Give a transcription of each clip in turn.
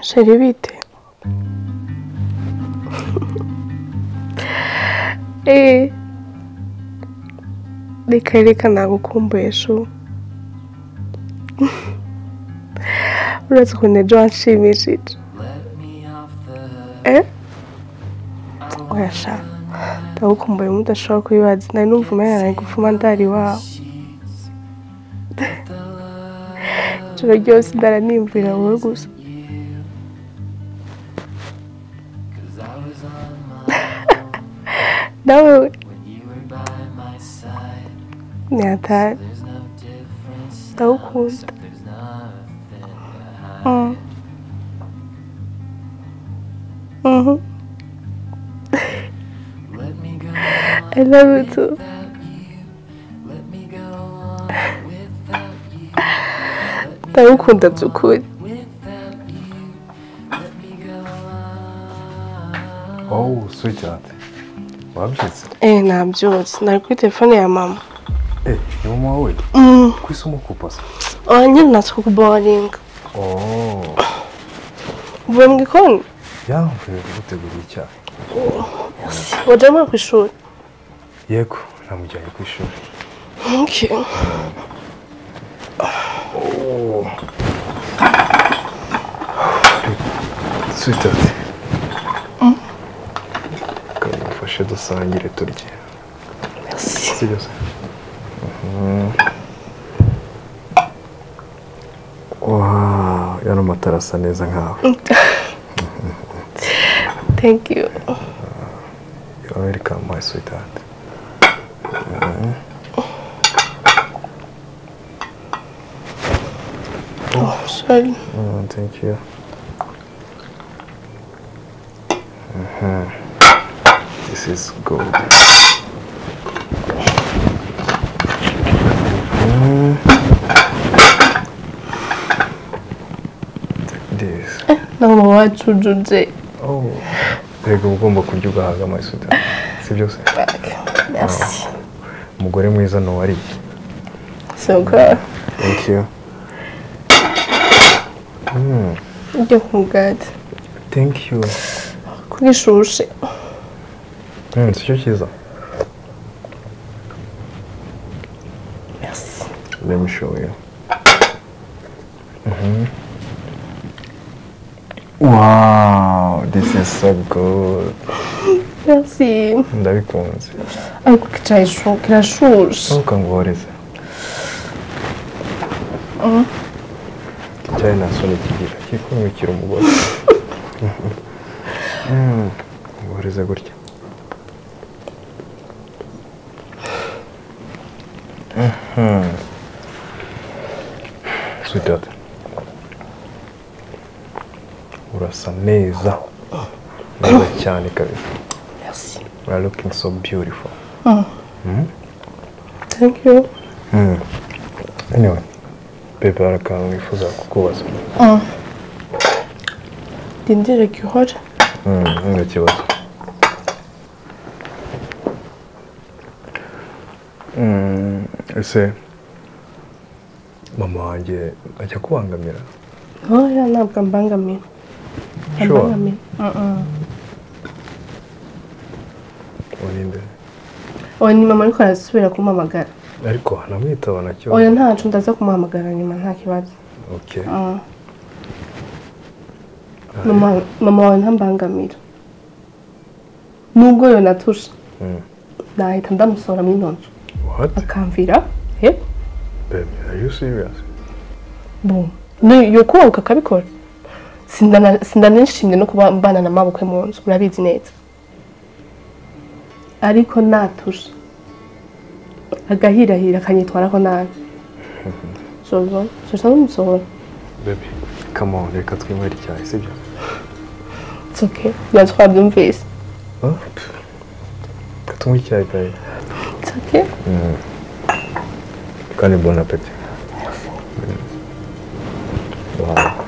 sheri bite eh reka reka nagukumbuye shu uretse ukuntu ejo wanshimishije oya sha ndagukumbuye mudashobora kubibaza nari numva umenye nari gupfuma ndari iwawe ijoro ryose ndaranimvira wowe gusa nawe ntiyatari ndagukunda Mm. Mhm. I love you too. ndagukunda by'ukuri Oh, sweetheart. Wabyutse? eh nabyutse nari kuri telefone ya mama Eh, ni mama wawe? Mm. Ku isi umukupasa? oya nyine natwe kuboringa Oh, uvuye mu gikoni yamvuye kugutegurira icyayi. wajya ku ishuri Yego, namujyanye ku ishuri. okay Oh. Sweetheart. Kamufashe dusangire turye. merci Sibyo se? Mhm. Wow, yano matara asa neza nkawe. thank you You're welcome, my sweetheart. oh sorry Oh, thank you. Mhm. This is good. Mhm. Take this. ntabwo wacujuje Oh. Rega uba ugomba kurya ugahaga my sweetheart. Si byose? merci Umugore mwiza ni uwariye. so good Thank you. Mm. ibyo kumugati Thank you. kugishushe Mm, si cyo cyiza. merci Let me show you. Mhm. Wow, this is so good. merci Ndabikunze. ariko kirashushe Ntukangohereze. Icyayi nta soni kigira. Kikumikira umugore. Mm, Ngohereze gutya. Mhm. Sweetheart. Urasa neza. Neza cyane kabisa. merci You are looking so beautiful. thank you Mm. Anyway, bebe hari akantu nifuza kukubaza. dindire gihora Mm, nta kibazo. Mm, ese mama wanjye ajya kubangamira? oya ntabwo ambangamiye Mm-mm. Urinde. oya ni mama ariko arasubira kumuhamagara Ariko anamwitaba nta kibazo. oya ntacu ndaza kumuhamagara nyuma nta kibazo mama wawe ntambangamira nubwo yo natushe nahita ndamusohora mu intoki What? akamvira he Baby, are you serious? bo ni yo kubahuka akabikora Sindana- sindanishimye no kuba mbana na mabukwe mu nzu urabizi neza ariko natushe agahirahira akanyitwaraho nabi soza soza n'umusohora Baby, come on, reka twinywere icyayi, sibyo? it's okay byanze twabyumvise Huh? Reka tunywe icyayi baby. It's okay Kandi bon appétit. Mm. Wow.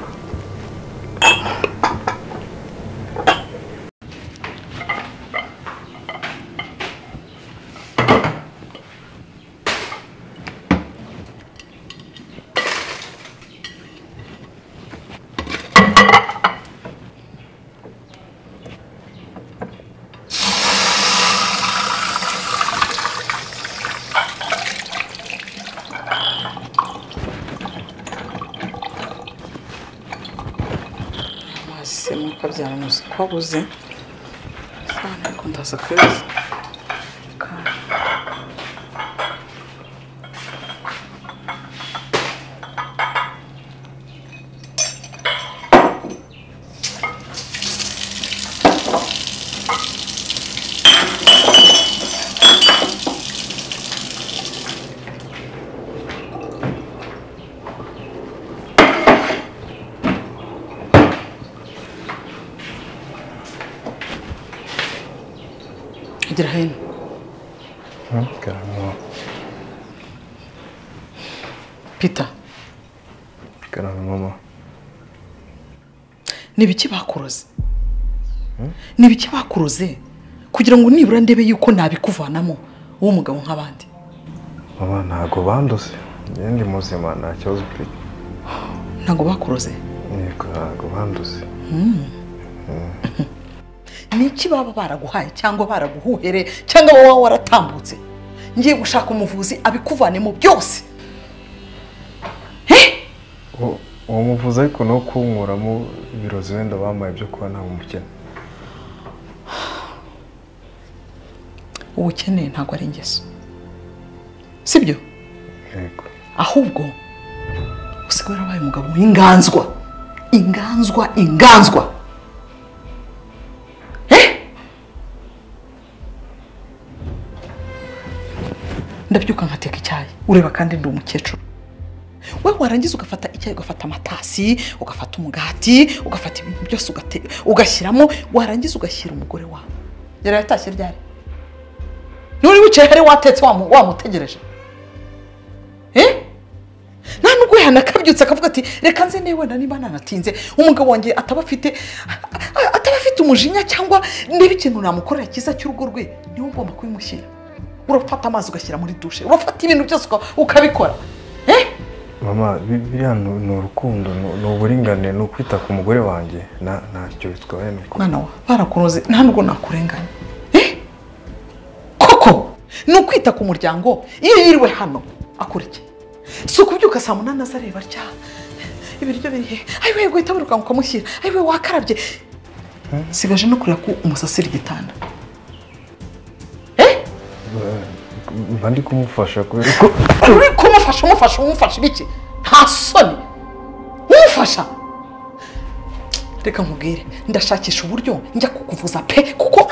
Wahisemo ukabyara uzi ko wabuze isahani ariko ndaza ni ibiki bakuroze? Ni ibiki bakuroze? Kugira ngo nibura ndebe yuko nabikuvanamo wowe umugabo nk'abandi. Mama ntago banduze. Ndi muzima nta kibazo mfite. ntabwo bakuroze? Ntago banduze. ni iki baba baraguhaye cyangwa baraguhuhere cyangwa wowe waratambutse ngiye gushaka umuvuzi abikuvanemo byose. Muvuzi ariko no kunkuramo ibirozi wenda bampaye byo kuba nta umukene. ubukeneye ntabwo ari ingeso. Sibyo? Ahubwo usigaye warabaye umugabo w'inganzwa. Inganzwa inganzwa. Eh? ndabyuka nkateka icyayi. Ureba kandi ndi umukecuru. We warangiza ugafata icyayi ugafata amatasi ugafata umugati ugafata ibintu byose ugashyiramo warangiza ugashyira umugore wawe. Yari yatashye ryari? Nturi wicaye hari watetse wamu- wamutegereje. Eh? nta nubwo yanakabyutse akavuga ati reka nze niba wenda niba nanatinze. Umugabo wanjye ataba afite ataba afite umujinya cyangwa niba ikintu namukorera cyiza cy'urugo rwe ni we ugomba kubimushyira. Urafata amazi ugashyira muri dushe urafata ibintu byose uka- ukabikora? Mama bi- biriya ni urukundo ni- ni uburinganire ni ukwita ku mugore wanjye. Nta ntacyo bitwaye mwana wa barakuroze nta nubwo nakurenganya. Eh? koko? Ni ukwita ku muryango? Iyo yiriwe hano akora iki? Si ukubyuka saa munani aza areba atya? Ibiryo biri he? Ayiwe guhita wirukanka ukamushyira. Ayiwe wakarabye. Sigaje no kureba ko umusasira igitanda. Eh? Mba ndi kumufasha kubera ko uri kumufasha umufasha umufasha ibiki nta soni umufasha reka nkubwire ndashakisha uburyo njya kukuvuza pe kuko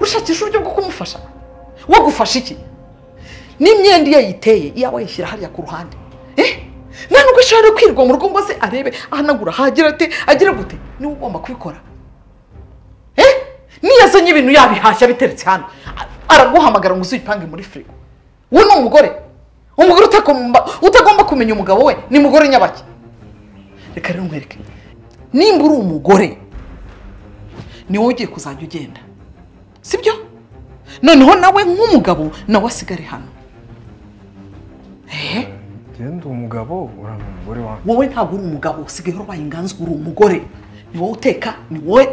ushakisha uburyo bwo kumufasha. Wagufasha iki? N'imyenda iyo yiteye iyaba yishyira hariya ku ruhande. Eh? Nta nubwo ashobora kwirirwa mu rugo ngo se arebe ahanagura hagira ate agira gute? Niwe ugomba kubikora. Eh? Niyo azanye ibintu yabihashya biteretse hano. Araguhamagara ngo uzipange muri firigo we ni umugore. Umugore utagomba kumenya umugabo we ni mugore nyabaki. Reka rero nkwereke nimba uri umugore ni wowe ugiye kuzajya ugenda sibyo? Noneho nawe nk'umugabo nawe asigare hano. Eh? genda umugabo ni umugore wanjye wowe ntabwo uri umugabo usigaye ubaye inganzwa uri umugore. Ni wowe uteka ni wowe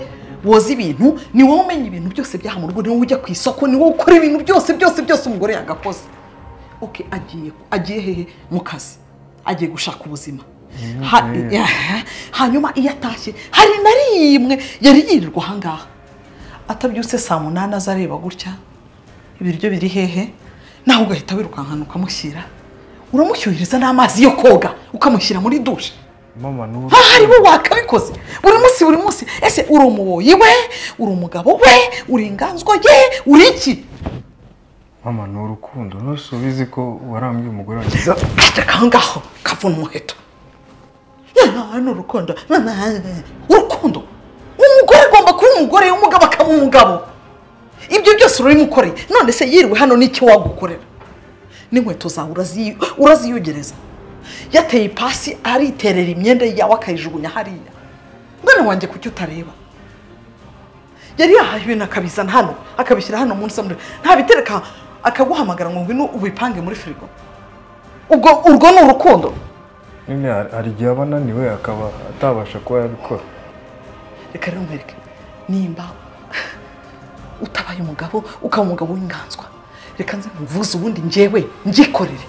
woza ibintu ni wowe umenya ibintu byose byaha mu rugo ni wowe ujya ku isoko ni wowe ukora ibintu byose byose byose umugore yagakoze. Oke agiye agiye hehe mu kazi agiye gushaka ubuzima. Ha- ya- hanyuma iyo atashye hari na rimwe yari yirirwa ahangaha atabyutse saa munani aza areba gutya ibiryo biri hehe? Nawe ugahita wirukankana ukamushyira uramushyuhiriza n'amazi yo koga ukamushyira muri dushe aha ari we wakabikoze buri munsi buri munsi. Ese uri umuboyi we? Uri umugabo we? Uri inganzwa ye? Uri iki? Mama ni urukundo. Nose ubizi ko warambye umugore reka aho ngaho kavuna umuheto. Ni urukundo. Urukundo. Umugore agomba kuba umugore umugabo akaba umugabo. Ibyo byose urabimukoreye none se yiriwe hano n'icyo wagukorera? N'inkweto zawe urazi- uraziyugereza yateye ipasi ariterera imyenda yawe akayijugunya hariya. Mwana wanjye kuki utareba? Yari yahaye ibintu akabizana hano akabishyira hano munsi ntabitereka akaguhamagara ngo ngwino ubipange muri firigo. Ubwo urwo ni urukundo. Nyine hari- igihe aba ananiwe akaba atabasha kuba yabikora. Reka rero nkwereke nimba utabaye umugabo ukaba umugabo w'inganzwa reka nze nkuvuze ubundi njyewe njyikorere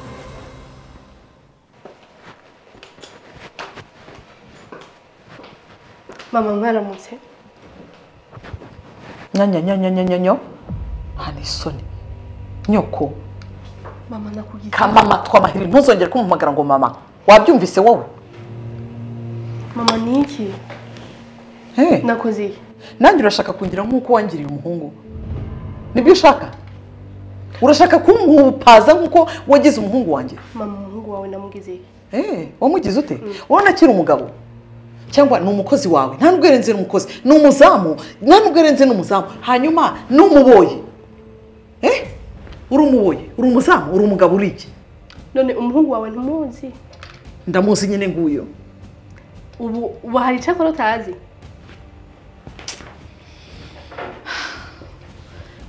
mama mwaramutse? Nyanyanyanyanyanyanya nta n'isoni nyoko. Mama nakugize kamama twamahiri ntuzongere kumuhamagara ngo mama wabyumvise wowe? Mama ni iki? Nakoze iki? Nanjye urashaka kungira nk'uko wangiriye umuhungu? Nibyo ushaka? Urashaka kumupaza nk'uko wagize umuhungu wanjye? Mama umuhungu wawe namugize Eh, wamugize ute? Urabona akiri umugabo? Cyangwa ni umukozi wawe? Nta nubwo yarenze n'umukozi ni umuzamu. Nta nubwo yarenze n'umuzamu hanyuma ni umuboyi. Uri umuboyi uri umuzamu uri umugabo uri iki none umuhungu wawe ntumuzi ndamuzi nyine nguyu ubu ubu hari icyakora utazi?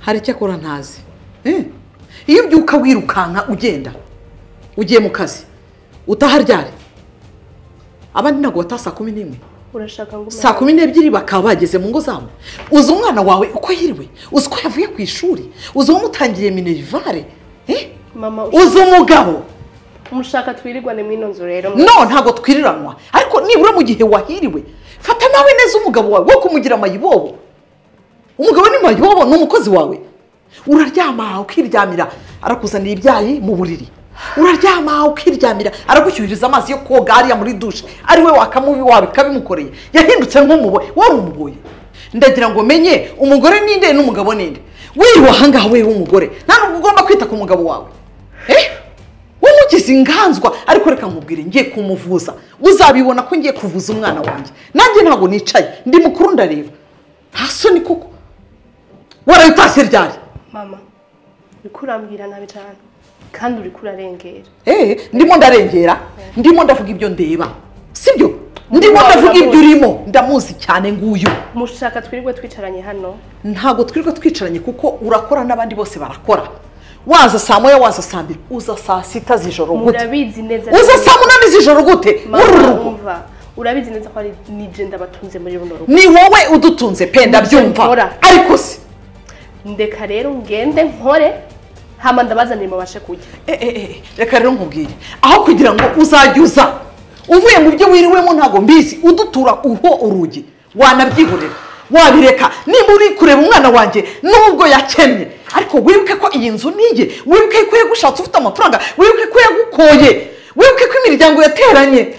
Hari icyo akora ntazi. Eh, iyo ubyuka wirukanka ugenda. Ugiye mu kazi. Utaha ryari abandi ntabwo bataha saa kumi n'imwe. Urashaka ngo saa kumi n'ebyiri bakaba bageze mu ngo zabo uzi umwana wawe uko yiriwe? Uzi ko yavuye ku ishuri? Uzi uwamutangiriye minerivare eh? uzi umugabo? Umushaka twirirwane mw'ino nzu rero no ntabwo twiriranwa. Ariko nibura mu gihe wahiriwe. Fata nawe neza umugabo wawe. Wo kumugira amayibobo umugabo ni mayibobo ni umukozi wawe. Uraryama ukiryamira. Arakuzanira ibyayi mu buriri. Uraryama ukiryamira aragushyuhiriza amazi yo koga hariya muri dushe ari we wakamubi wabika bimukoreye. Yahindutse nk'umuboyi wari umuboyi ndagira ngo menye umugore ninde n'umugabo ninde? Wiriwe ahangaha wewe w'umugore. Nta nubwo ugomba kwita ku mugabo wawe. Eh? Wamugize inganzwa. Ariko reka nkubwire ngiye kumuvuza. Uzabibona ko ngiye kuvuza umwana wanjye. Nanjye ntabwo nicaye. Ndi mukuru ndareba. Nta soni koko. Warabitashye ryari? Mama uri kurambwira nabi cyane. Kandi uri kurarengera. Eh, ndimo ndarengera. Ndimo ndavuga ibyo ndeba. Sibyo? Ndimo ndavuga ibyo urimo. Ndamuzi cyane nguyu. Mushaka twirirwe twicaranye hano? Ntabwo twirirwa twicaranye kuko urakora n'abandi bose barakora. Waza saa moya waza saa mbiri. Uza saa sita z'ijoro gute? Murabizi neza uza saa munani z'ijoro gute? Umva urabizi neza ko ari nije ndabatunze muri runo rugo. Ni wowe udutunze pe ndabyumva. Ariko se ndeka rero ngende nkore. Hama ndabazanire mubashe kurya. Eh, eh, eh, reka rero nkubwire aho kugira ngo uzajye uza. Uvuye mu byo wiriwemo ntabwo mbizi. Udutura uho urugi. Wanabyihorera wabireka. Niba uri kureba umwana wanjye nubwo yakennye. Ariko wibuke ko iyi nzu niye wibuke ko yagushatse ufite amafaranga? Wibuke ko yagukoye? Wibuke ko imiryango yateranye?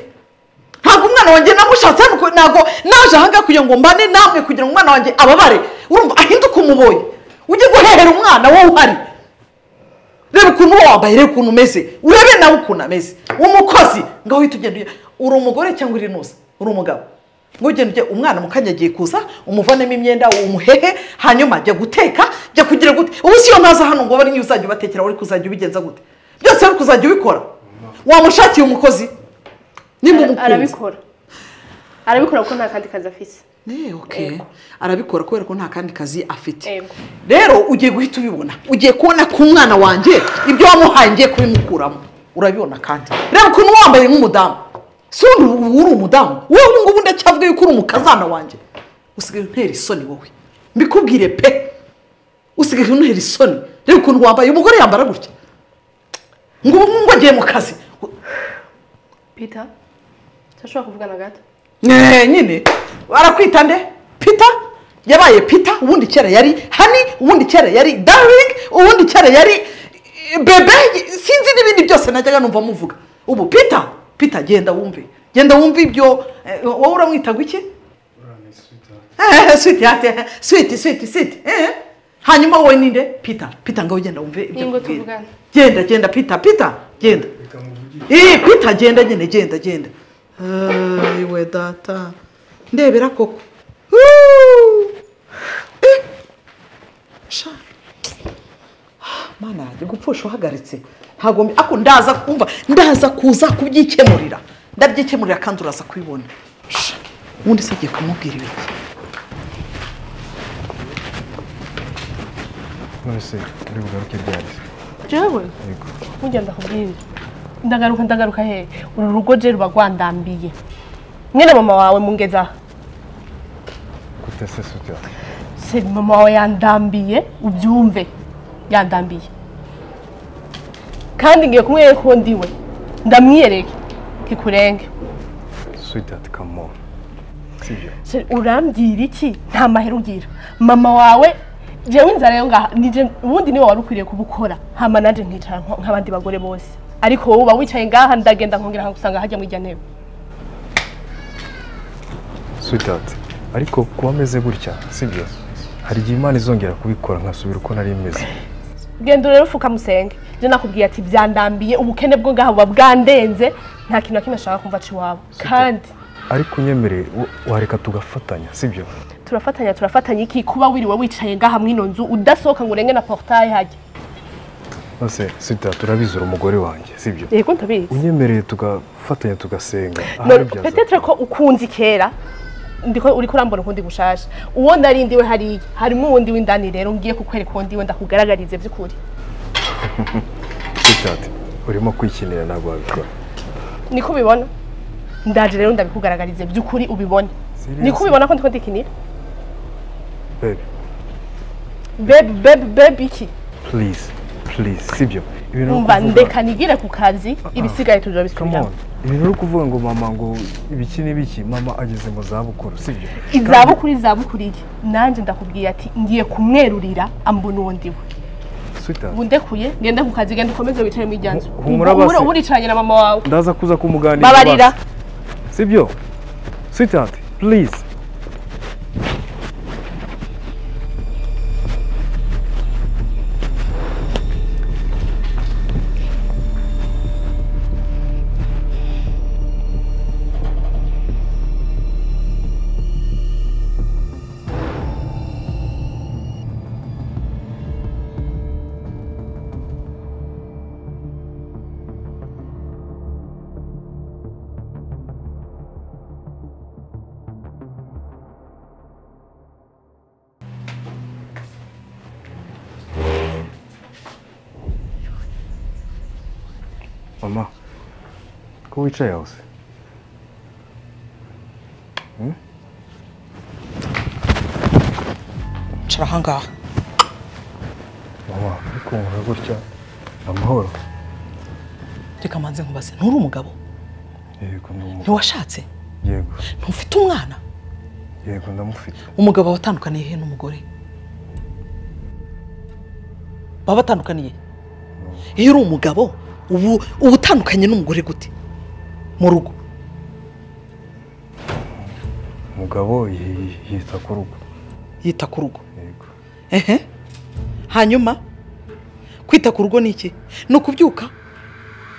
Ntabwo umwana wanjye namushatse hano ntabwo naje ahangaha kugira ngo mbane namwe kugira ngo umwana wanjye ababare. Urumva ahinduke umuboyi ujye guhehera umwana wowe uhari. Reba ukuntu wambaye reba ukuntu umeze. Urebe nawe ukuntu ameze. Umukozi ngaho uhita ugenda uri umugore cyangwa uri nusa uri umugabo. Ugenda ujya umwana mu kanya agiye kuza umuvanemo imyenda umuhehe hanyuma ajya guteka jya kugira gute. Ubu si yo ntaza hano ngo abe ariyo uzajya ubatekera uri kuzajya ubigenza gute? Byose uri kuzajya ubikora. Wamushakiye umukozi? Nimba umukunzi arabikora. Arabikora kuko nta kandi kazi. Yego. arabikora kubera ko nta kandi kazi afite. Rero ugiye guhita ubibona. Ugiye kubona ko umwana wanjye ibyo wamuhaye ngiye kubimukuramo. Urabibona kandi. Reba ukuntu wambaye nk'umudamu. Si ubu uri umudamu? Wowe ubu ngubu ndacyavuga yuko uri umukazana wanjye. Usigaye untera isoni wowe. Mbikubwire pe. Usigaye untera isoni. Reba ukuntu wambaye. Umugore yambara gutya. Ngo ubu ngo agiye mu kazi. Peter turashobora kuvugana gato? Nyine barakwita nde? Pita yabaye pita ubundi kera yari hani? Ubundi kera yari darling? Ubundi kera yari eh, bebe? Sinzi n'ibindi byose najyaga numva muvuga. Ubu pita pita genda wumve. Genda wumve ibyo eh, wowe uramwita ngo iki? Eh, switi switi switi switi eh. hanyuma wowe ninde pita pita ngaho genda wumve ibyo. Genda genda pita pita genda. Eh, pita genda nyine genda genda. Ayiwe data ndebera koko mana yanjye gupfusha uhagaritse ntabwo mbi- ako ndaza kumva ndaza kuza kubyikemurira ndabyikemurira kandi uraza kubibona ubundi se agiye kumubwira ibiki none se uri bugaruke ryari jewe yego burya ndakubwira ndagaruka ndagaruka he? Uru rugo je ruba rwandambiye. Mwene mama wawe mungeza. Gute se sutya se mama wawe yandambiye ubyumve. Yandambiye. Kandi ngiye kumwereka uwo ndiwe. Ndamwiyereke kikurenge. Sweetheart come on. Sibyo? Se- urambwira iki? Nta mahera ugira mama wawe jewe inzara yo ngaha. Ubundi ni we wari ukwiriye kubukora. Hama nanje nkicara nk'abandi bagore bose. Ariko wowe uba wicaye ngaha ndagenda nkongera nkagusanga hajya mu ijya ntebe ariko kuba ameze gutya sibyo hari igihe imana izongera kubikora nkasubira uko nari meze. Genda rero ufuka musenge. Je nakubwiye ati byandambiye ubukene bwo ngaha buba bwandenze nta kintu na kimwe ashaka kumva ciwabo kandi ariko unyemereye wa- wareka tugafatanya sibyo turafatanya turafatanya iki? Kuba wiriwe wicaye ngaha mwino nzu udasohoka ngo urenge na portail hajya bose sweetheart turabizi uri umugore wanjye sibyo? Yego ndabizi. Unyemereye tugafatanya tugasenga. Peut-être ko ukunzi kera ndiko uri kurambona ukundi gushasha. Uwo nari ndiwe hariya harimo uwundi w'indani rero ngiye kukwereka uwo ndiwe ndakugaragarize by'ukuri. Sweetheart urimo kwikinira ntabwo wabikora. Niko ubibona. Ndaje rero ndabikugaragarize by'ukuri ubibone. Serious? niko ubibona ko ndiko ndikinira? Baby. Bebe bebe bebe iki? Please. Please sibyo? Umva ndeka nigire ku kazi ibisigaye come tuzabisubiramo on. Ibintu uri kuvuga ngo mama ngo ibiki n'ibiki mama ageze mu zabukuru sibyo? Izabukuru izabukuru iki? Nanjye ndakubwiye ati ngiye kumwerurira ambona uwo ndiwe. Sweetheart. Ubu ndekuye ngende ku kazi genda ukomeze wicare mu ijyanzu uricaranye na mama wawe. Ndaza kuza kumuganira babarira sibyo? Sweetheart please. Mama ko wicaye aho se? Ncara ahangaha mama ariko nkora gutya? Amahoro. Reka manze nkubaze nturi umugabo. Yego ndi umugabo. Ntiwashatse? Yego. Ntufite umwana? Yego ndamufite. Umugabo watandukaniye he n'umugore? Baba batandukaniye? Iyo uri umugabo ubu uba utandukanye n'umugore gute? Mu rugo. Umugabo yi- yita ku rugo. Yita ku rugo? Yego. Ehe. Hanyuma kwita ku rugo ni iki? Ni ukubyuka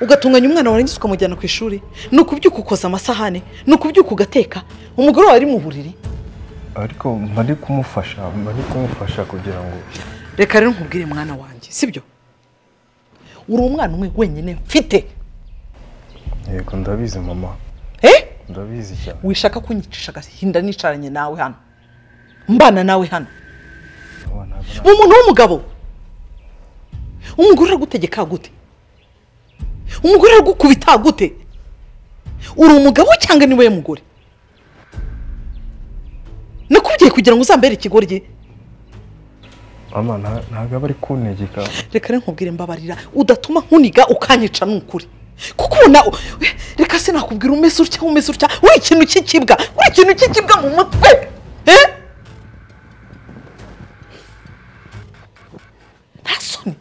ugatunganya umwana warangiza ukamujyana ku ishuri ni ukubyuka ukoza amasahane ni ukubyuka ugateka umugore wawe ari mu buriri. Ariko mba kumufasha mba kumufasha kugira ngo reka rero nkubwire mwana wanjye sibyo? Uri umwana umwe wenyine mfite. Yego ndabizi mama. Eh? Ndabizi cyane. Wishaka kunyicisha agahinda nicaranye nawe hano? Mbana nawe hano. Umuntu w'umugabo. Umugore aragutegeka gute? Umugore aragukubita gute? Uri umugabo cyangwa ni we mugore? Nakubwiye kugira ngo uzambere ikigoryi. Mama nta- ntabwo aba ari kuntegeka. Reka rero nkubwire mbabarira udatuma nkuniga ukanyica ni ukuri kuko ubona reka se nakubwira umeze utya umeze utya? Uri ikintu cy'ikibwa uri ikintu cy'ikibwa mu mutwe eh? nta soni.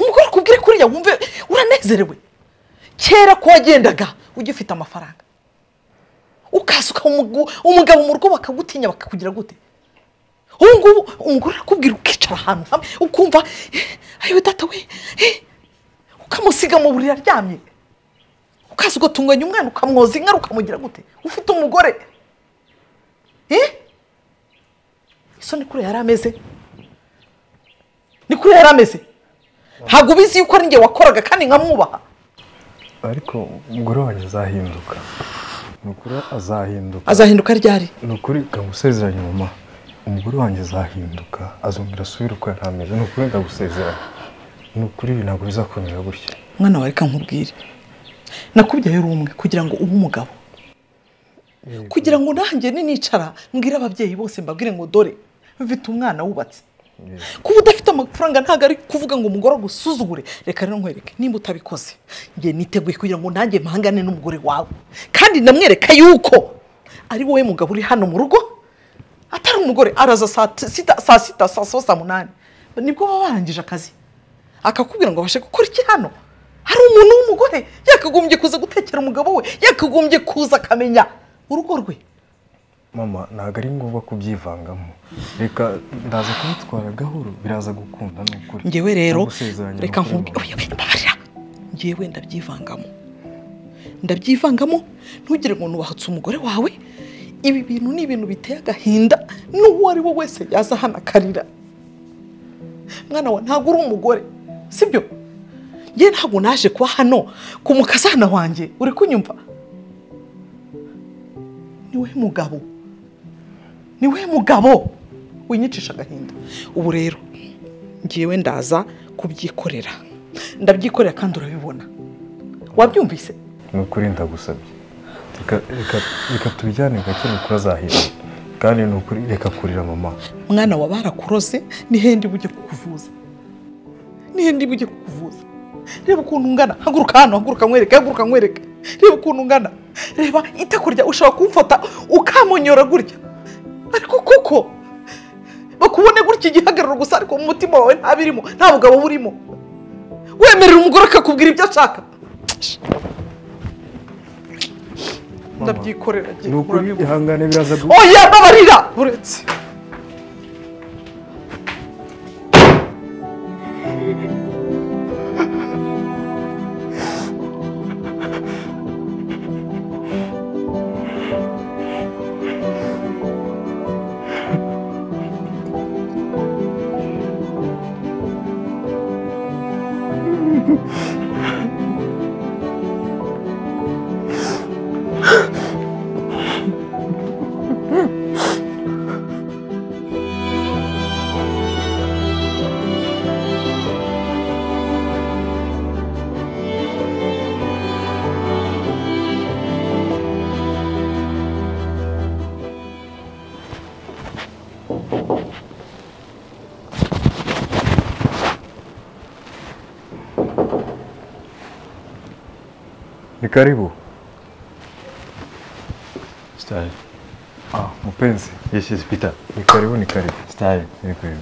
Umugore akubwire kuriya wumve uranezerewe. Kera ko wagendaga ugifite amafaranga. Umugu- umugabo mu rugo bakagutinya bakakugira gute? Ubu ngubu umugore arakubwira ukicara ahantu hamwe ukumva eh, ayo data we eh, ukamusiga mu buriri aryamye. Ukaza ugatunganya umwana ukamwoza inka ukamugira gute? Ufite umugore. Eh? iso ni kure yari ameze? Ni kure yari ameze? Ntabwo ubizi yuko ari njye wakoraga kandi nkamwubaha ariko umugore wanjye azahinduka. Ni ukuri azahinduka. Azahinduka ryari? Ni ukuri ndagusezeranya mama umugore wanjye azahinduka azongera asubire uko yari ameze ni ukuri ndagusezeranya ni ukuri ibi ntabwo bizakomera gutya. Mwana wawe reka nkubwire. Nakubyaye uri umwe kugira ngo ube umugabo. Kugira ngo nanjye ninicara mbwire ababyeyi bose mbabwire ngo dore mfite umwana wubatse. Kuba udafite amafaranga ntabwo ari kuvuga ngo umugore agusuzugure. Reka rero nkwereke nimba utabikoze njye niteguye kugira ngo nanjye mpangane n'umugore wawe. Kandi ndamwereka yuko ari wowe mugabo uri hano mu rugo atari umugore araza saa sita saa saba saa munani. Nibwo baba barangije akazi. Akakubwira ngo abashe gukora iki hano? Hari umuntu w'umugore? Yakagombye kuza gutekera umugabo we. Yakagombye kuza akamenya urugo rwe. Mama ntabwo ari ngombwa kubyivangamo. Reka ndaza kubitwara gahoro biraza gukunda ni ukuri ngewe rero reka nkubwire. ngewe ndabyivangamo. Ndabyivangamo ntugire ngo nubahatse umugore wawe. Ibi bintu ni ibintu biteye agahinda. N'uwo ari we wese yaza hano akarira mwana wa ntabwo uri umugore sibyo? Ngewe ntabwo naje kuba hano ku mukazana wanjye. Uri kunyumva? Ni we mugabo. Ni we mugabo winyicisha agahinda. Ubu rero ngewe ndaza kubyikorera. Ndabyikorera kandi urabibona. Wabyumvise? Ni ukuri ndagusabye. Reka tubijyane gake ni ukuri azahira. Kandi ni ukuri reka kurira mama. Mwana wa barakuroze ni hendi bujye kukuvuza. Ni hendi bujye kukuvuza. Reba ukuntu ungana. Haguruka hano haguruka nkwereke haguruka nkwereke reba ukuntu ungana. Reba itako rya ushobora kumfata ukamonyora gutya. Ariko kuko bakubone gutya igihagararo gusa ariko mu mutima wawe nta birimo nta bugabo burimo. Wemerera umugore akakubwira ibyo ashaka. Ndabyikorera ni ukuri ihangane biraza gu oya babarira uretse. Karibu Style. ah mpenzi. Yes, yes, Peter. ni karibu ni karibu Style. ni karibu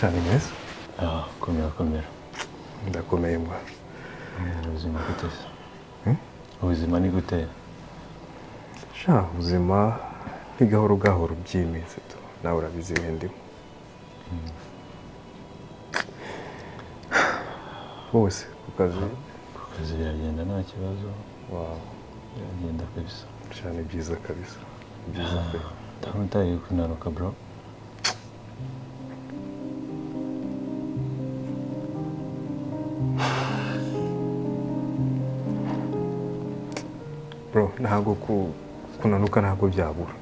cyane meza Ah, komera komera. ndakomeye mbwa Eh, Ubuzima gute se? Hmm? Ubuzima ni gute? sha ubuzima ni gahoro gahoro by'iminsi tu nawe urabizi ibihe ndimo bose ku kazi Ku kazi biragenda nta kibazo. Biragenda kabisa. cyane byiza kabisa byiza pe Ndabona utagiye kunanuka bro. bro ntabwo ku- kunanuka ntabwo byabura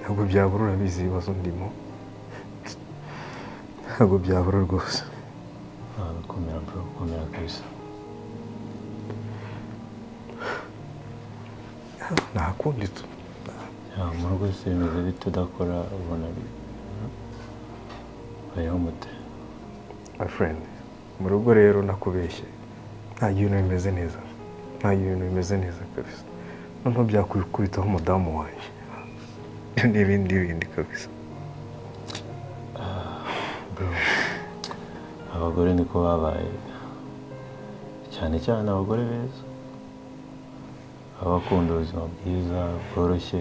ntabwo byabura urabizi ibibazo ndimo ntabwo byabura rwose Ah, komera bro, komera kabisa. Nta kundi tu Ya, mu rugo se bimeze bite udakora ubona bayeho mute? friend mu rugo rero nakubeshye nta bintu bimeze neza nta bintu bimeze neza kabisa noneho byakwikubitaho umudamu wanjye n'ibindi bindi kabisa abagore niko babaye cyane cyane abagore beza baba bakunda ubuzima bwiza bworoshye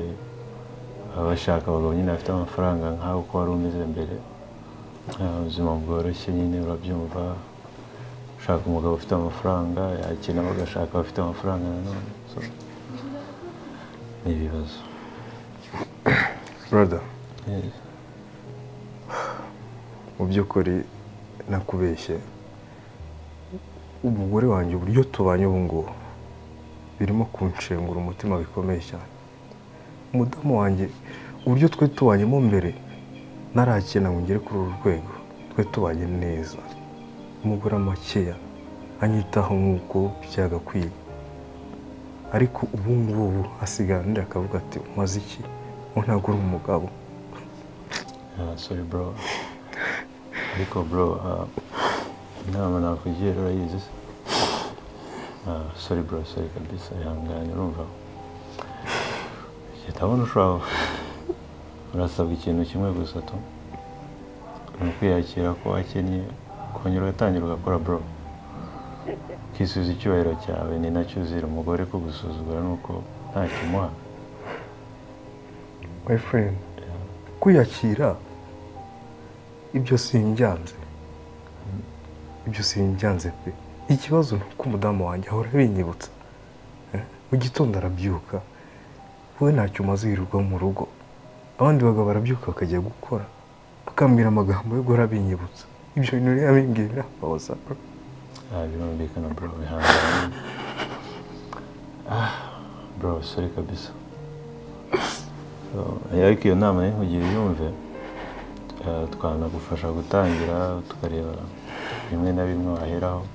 baba bashaka abagabo nyine bafite amafaranga nk'aho uko wari umeze mbere. Ah, ubuzima bworoshye nyine urabyumva ushaka umugabo ufite amafaranga yakina bagashaka abafite amafaranga nanone ni ibibazo. Brother mu by'ukuri nakubeshye. Umugore wanjye uburyo tubanye ubu ngubu. Birimo kunshengura umutima bikomeye cyane. Umudamu wanjye uburyo twe tubanyemo mbere narakena ngo ngere kuri uru rwego. Twe tubanye neza. Umugore makeya anyitaho nk'uko byagakwiye. Ariko ubu ngubu asigaye undi akavuga ati umaze iki? Ngo ntabwo uri umugabo Ah, ariko bro ah, inama nakugira urayizi se. Sorry bro sorry kabisa ihangane urumva ndabona ushobora urasabwa ikintu kimwe gusa tu ni ukwiyakira ko wakennye ukongera ugatangira ugakora bro ukisubiza icyubahiro cyawe ni na cyo uzira umugore ko gusuzugura ni uko ntacyo umuha my friend kwiyakira ibyo simbyanze ibyo simbyanze pe. Ikibazo ni uko umudamu wanjye ahora abinyibutsa Eh, mu gitondo arabyuka. Wowe ntacyo umaze wirirwa mu rugo. Abandi bagabo barabyuka bakajya gukora. Bakambwira amagambo yo guhora binyibutsa. Ibyo bintu rero yabimbwiye birambabaza bro. Ah, birumvikana bro. Bihangane. Ah bro sorry kabisa. So, ariko iyo nama rero kugira uyumve. Eh, twanagufasha gutangira tukareba bimwe na bimwe waheraho.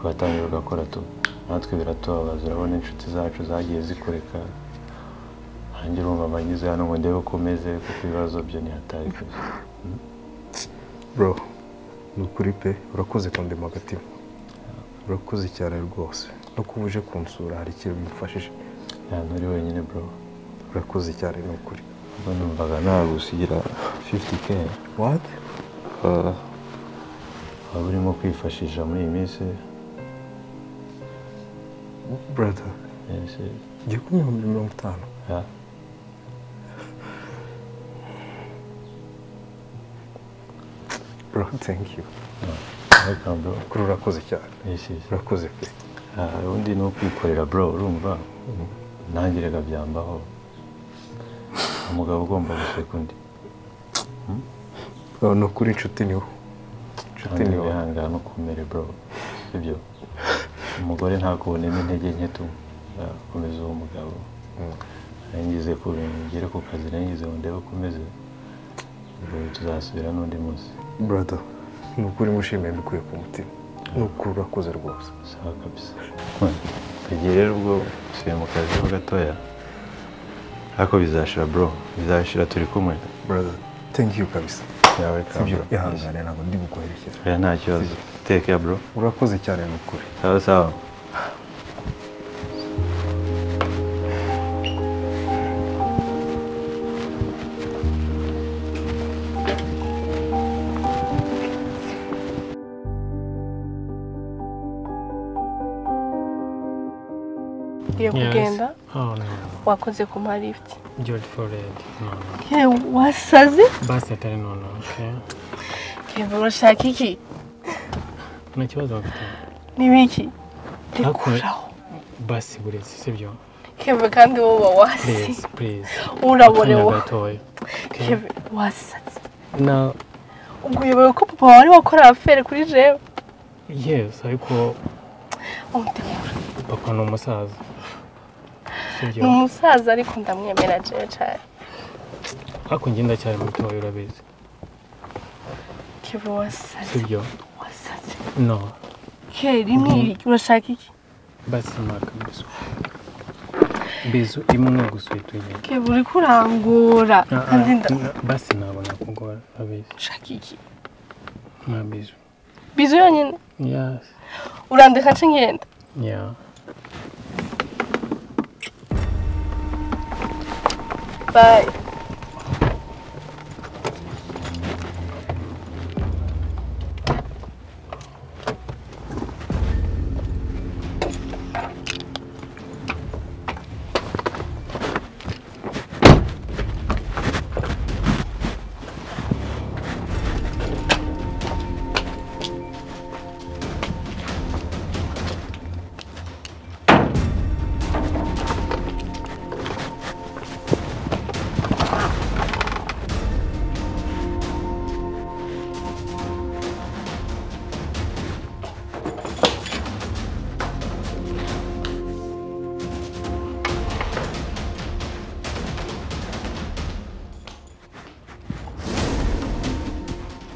Ugatangira ugakora tu. Natwe biratubabaza. Urabona inshuti zacu zagiye zikureka hanjye urumva amagize hano ngo ndebe uko umeze kuko ibibazo byo ni hatari kabisa bro ni ukuri pe. Urakoze kundema agatima urakoze cyane rwose. No kuba uje kunsura hari ikintu bimufashije. Ya nturi wenyine bro. Urakoze cyane ni ukuri. Ubwo numvaga nagusigira 50k what? Uh, waba urimo kwifashisha muri iyi minsi? Yes. ngiye ku bihumbi mirongo itanu bro thank you. Kuri urakoze cyane urakoze pe. Ubundi ni ukwikorera bro. Urumva? Nanjye reka byambaho. Umugabo ugomba guseka undi. Bro ni ukuri inshuti ni we inshuti ni we wihangane ukomere bro. Sibyo? Umugore ntakubonemo intege nke tu. Komeza uwo mugabo. Nangize ku bintu ugere ku kazi nangize ngo ndebe uko umeze. Ubwo tuzasubira n'undi munsi. Brother ni ukuri mushimiye mbikuye ku mutima. Ni ukuri urakoze rwose. Sawa kabisa. Kagiye rero ubwo usubiye mu kazi ho gatoya ariko bizashira bro. Bizashira turi kumwe. Brother thank you kabisa. Yawe sibyo ihangane ntabwo ndi bukoherekeza nta kibazo. Take care bro. Urakoze cyane ni ukuri sawa sawa. Ngiye kugenda Oh wakoze Floyd. No, no. yewe wasaze? Basi atari keva urashaka iki? Nta kibazo mfite. n'ibiki rekuraho Basi buretse, sibyo? keva kandi wowe wasi. Uraborewe keva wasaze Na, ubwo uyobewe ko papa wari wakora afere kuri jewe yes, ariko umutegura papa ni umusaza. ni umusaza ariko ndamwemera jewe cyane Ariko njye ndacyari mutoya urabizi. keva wasaze Sibyo? No. ke rimwe iriki urashaka iki Basi maka bisu. Bisu imwe gusa ugenda. keva uri kurangura Ah, ah, kandi Basi nabona kugora urabizi. ushaka iki Nta bisu. bizu yonyine Yes. urandeka nce ngenda Yeah. bye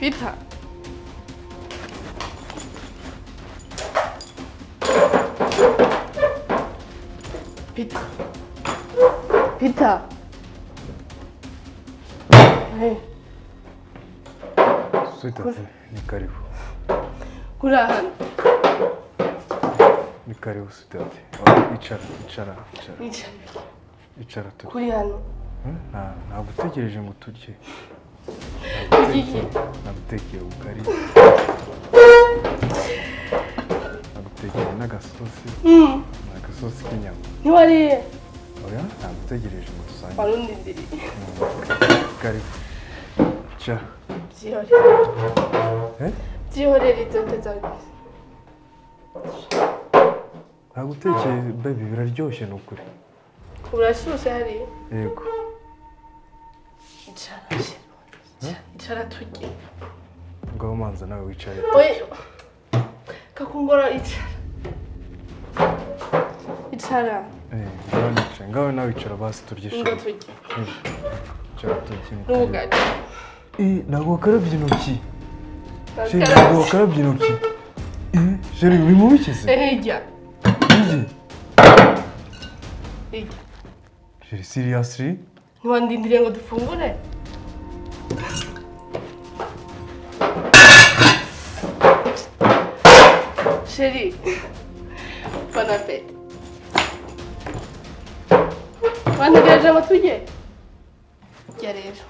Peter. Peter. Peter. Hey, sweetheart ni karibu uri ahantu ni karibu sweetheart Oh, icara icara icara Wicaye. icara turye kuri hano Hmm? Nta- ntabwo utegereje ngo turye. Nagutekeye ubugari nagutekeye n'agasosi ni agasosi k'inyama ntiwariye oya ntabwo utegereje ngo dusange warundindiriye karibu ca byihorere byihorere idodo zawe ntabwo utekeye baby biraryoshye ni ukuri urashyushye hariya yego icara icara turye ngaho manza nawe wicare oye kakungora icara icara Eh, ngaho nicaye ngaho nawe wicara basi turye ngo sheri turye icara karibu. n'ubugari Eh, ntabwo wakarabye intoki sheri ntabwo wakarabye intoki Eh, sheri uri mu bikize hirya Iki? hirya sheri seriously ntiwandindiriye ngo dufungure sheri bon appétit wantegereje ngo turye jya rero